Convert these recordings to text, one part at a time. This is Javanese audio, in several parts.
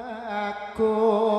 aku.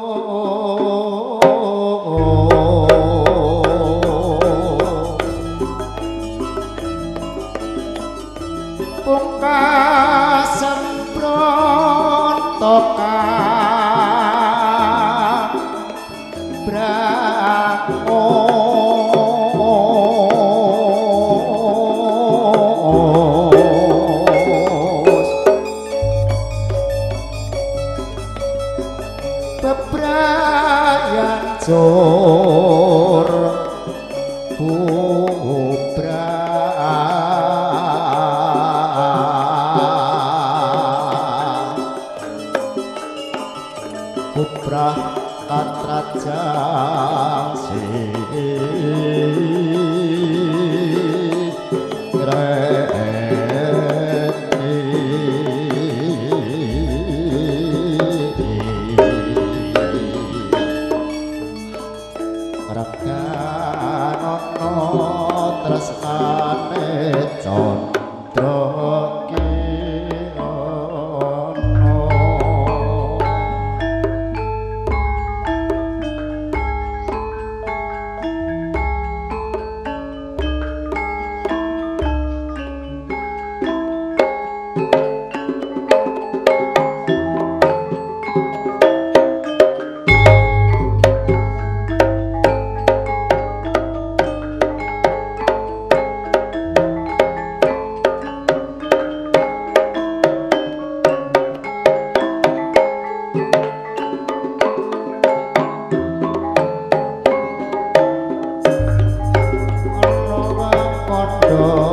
여